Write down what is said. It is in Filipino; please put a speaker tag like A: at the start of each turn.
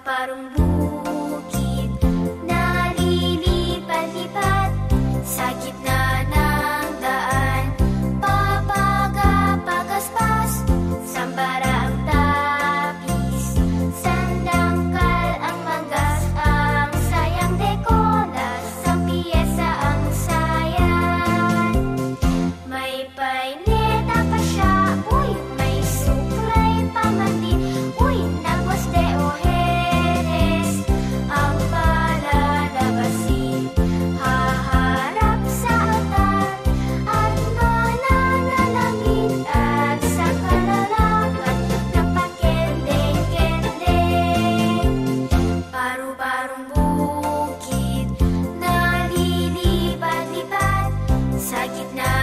A: para um burro. parang na lilipad-lipad sa gitna.